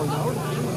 Oh, no.